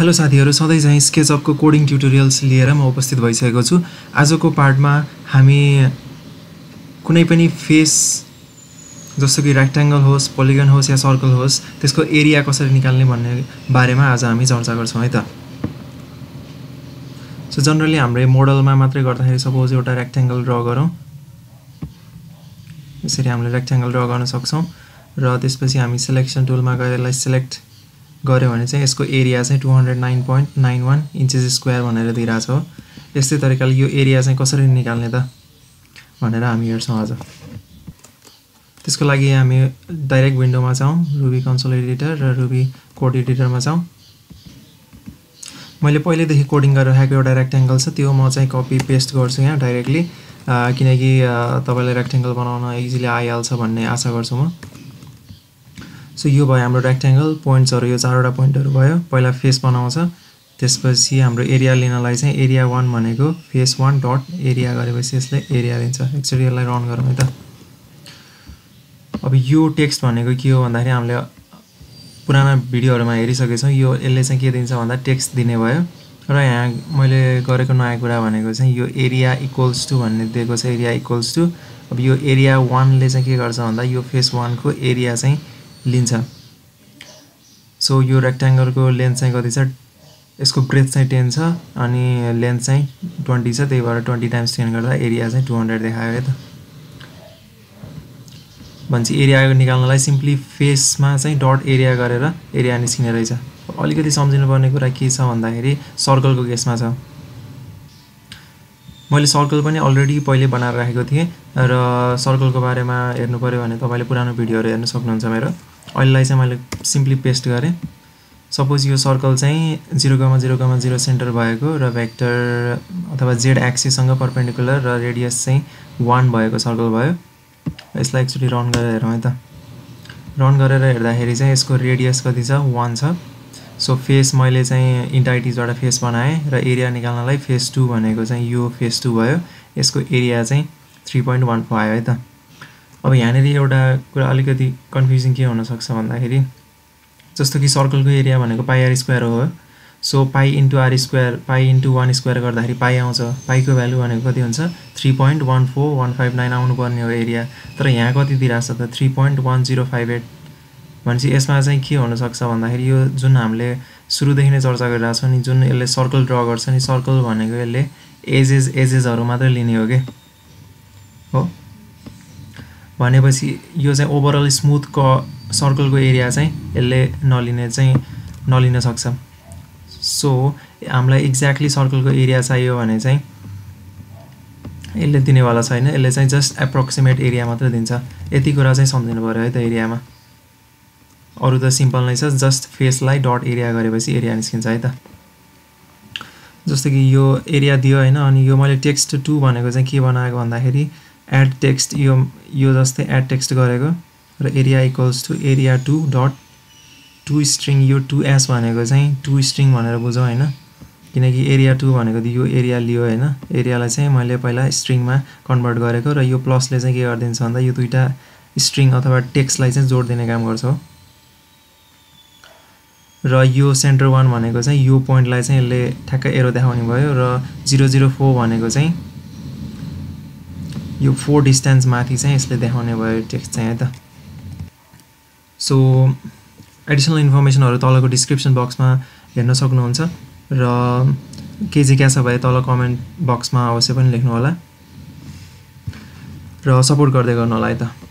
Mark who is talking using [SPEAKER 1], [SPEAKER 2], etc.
[SPEAKER 1] Hello साथीहरू सधैँ चाहिँ स्केचअपको कोडिङ ट्युटोरियल्स लिएर म उपस्थित भइसकेको छु। आजको पार्टमा हामी कुनै पनि फेस जस्तो कि रेक्ट्याङ्गल होस् पोलिगन होस् या सर्कल होस् त्यसको एरिया कसरी निकाल्ने भन्ने बारेमा आज हामी चर्चा गर्छौँ है त? सो जनरली हाम्रो मोडलमा मात्रै गर्दाखेरि सपोज एउटा रेक्ट्याङ्गल ड्र गरौँ। यसरी हामीले रेक्ट्याङ्गल ड्र गर्न सक्छौँ। र त्यसपछि हामी सेलेक्सन टुलमा गएर यसलाई सेलेक्ट गऱ्यो भने चाहिँ यसको एरिया चाहिँ two hundred nine point nine one inches square भनेर दिइरहेको छ यस्तै तरिकाले यो एरिया चाहिँ कसरी निकाल्ने त भनेर हामी हेर्छौँ आज। त्यसको लागि हामी डाइरेक्ट विन्डोमा जाउँ रुबी कन्सोल एडिटर र रुबी कोड एडिटरमा जाउँ मैले पहिल्यैदेखि कोडिङ गरेर राखेको एउटा रेक्ट्याङ्गल छ त्यो म चाहिँ कपी पेस्ट गर्छु यहाँ डाइरेक्टली किनकि तपाईँलाई रेक्ट्याङ्गल बनाउन इजिली आइहाल्छ भन्ने आशा गर्छु म। सो यो भयो हाम्रो रेक्ट्याङ्गल पोइन्ट्सहरू यो चारवटा पोइन्टहरू भयो। पहिला फेस बनाउँछ। त्यसपछि हाम्रो एरिया लिनलाई चाहिँ एरिया वान भनेको फेस वान डट एरिया गरेपछि यसले एरिया दिन्छ एकचोटि यसलाई रन गरौँ है त। अब यो टेक्स्ट भनेको के हो भन्दाखेरि हामीले पुराना भिडियोहरूमा हेरिसकेछौँ यो यसले चाहिँ के दिन्छ भन्दा टेक्स्ट दिने भयो। र यहाँ मैले गरेको नयाँ कुरा भनेको चाहिँ यो एरिया इक्वल्स टू भन्ने दिएको छ। एरिया इक्वल्स टू अब यो एरिया वानले चाहिँ के गर्छ भन्दा यो फेस वानको एरिया चाहिँ लिन्छ। सो यो रेक्ट्याङ्गलको लेन्थ चाहिँ कति छ? यसको ब्रेथ चाहिँ टेन छ अनि लेन्थ चाहिँ ट्वेन्टी छ त्यही भएर ट्वेन्टी टाइम्स टेन गर्दा एरिया चाहिँ टु हन्ड्रेड देखायो है त। भन्छ एरिया निकाल्नलाई सिम्पली फेसमा चाहिँ डट एरिया गरेर एरिया निस्किने रहेछ। अलिकति सम्झिनु पर्ने कुरा के छ भन्दाखेरि सर्कलको केसमा छ। मैले सर्कल पनि अलरेडी पहिले बनाएर राखेको थिएँ र सर्कलको बारेमा हेर्नु पऱ्यो भने तपाईँले पुरानो भिडियोहरू हेर्नु सक्नुहुन्छ मेरो। अहिलेलाई चाहिँ मैले सिम्पली पेस्ट गरेँ। सपोज यो सर्कल चाहिँ zero comma zero comma zero center भएको र भेक्टर अथवा जेड एक्सिससँग पर्पेन्डिकुलर र रेडियस चाहिँ वान भएको सर्कल भयो। यसलाई एकचोटि रन गरेर हेरौँ है त। रन गरेर हेर्दाखेरि चाहिँ यसको रेडियस कति छ? वान छ। सो फेस मैले चाहिँ इन्टाइटिजबाट फेस बनाएँ र एरिया निकाल्नलाई फेस टू भनेको चाहिँ यो फेस टू भयो। यसको एरिया चाहिँ थ्री पोइन्ट वान आयो है त। अब यहाँनिर एउटा कुरा अलिकति कन्फ्युजिङ के हुनसक्छ भन्दाखेरि जस्तो कि सर्कलको एरिया भनेको पाइ आर स्क्वायर हो। So pi into r square pi into one square गर्दाखेरि पाइ आउँछ। पाइको भ्यालु भनेको कति हुन्छ? Three point one four one five nine आउनुपर्ने हो एरिया तर यहाँ कति दिइरहेको छ त? Three point one zero five eight भनेपछि यसमा चाहिँ के हुनसक्छ भन्दाखेरि यो जुन हामीले सुरुदेखि नै चर्चा गरिरहेको छौँ नि जुन यसले सर्कल ड्र गर्छ नि सर्कल भनेको यसले एजेस एजेसहरू मात्रै लिने हो कि? हो? भनेपछि यो चाहिँ ओभरअल स्मुथ क सर्कलको एरिया चाहिँ यसले नलिने चाहिँ नलिन सक्छ। सो हामीलाई एक्ज्याक्टली सर्कलको एरिया चाहियो भने चाहिँ यसले दिनेवाला छैन। यसले चाहिँ जस्ट एप्रोक्सिमेट एरिया मात्रै दिन्छ। यति कुरा चाहिँ सम्झिनु पऱ्यो है त एरियामा। अरू त सिम्पल नै छ। जस्ट फेसलाई डट एरिया गरेपछि एरिया निस्किन्छ है त। जस्तो कि यो एरिया दियो होइन अनि यो मैले टेक्स्ट टू भनेको चाहिँ के बनाएको भन्दाखेरि एड टेक्स्ट यो यो जस्तै एड टेक्स्ट गरेको र area equals to area two dot to string यो टु एस भनेको चाहिँ टु स्ट्रिङ भनेर बुझौँ होइन। किनकि एरिया टू भनेको यो एरिया लियो होइन। एरियालाई चाहिँ मैले पहिला स्ट्रिङमा कन्भर्ट गरेको र यो प्लसले चाहिँ के गरिदिन्छ भन्दा यो दुइटा स्ट्रिङ अथवा टेक्स्टलाई चाहिँ जोड दिने काम गर्छ र यो सेन्टर वान भनेको चाहिँ यो पोइन्टलाई चाहिँ यसले ठ्याक्कै एरो देखाउने भयो र जिरो जिरो फोर भनेको चाहिँ यो फोर डिस्टेन्स माथि चाहिँ यसले देखाउने भयो टेक्स्ट चाहिँ है त। सो एडिसनल इन्फर्मेसनहरू तलको डिस्क्रिप्सन बक्समा हेर्न सक्नुहुन्छ र के चाहिँ क्या छ भए तल कमेन्ट बक्समा अवश्य पनि लेख्नु होला र सपोर्ट गर्दै गर्नु होला है त।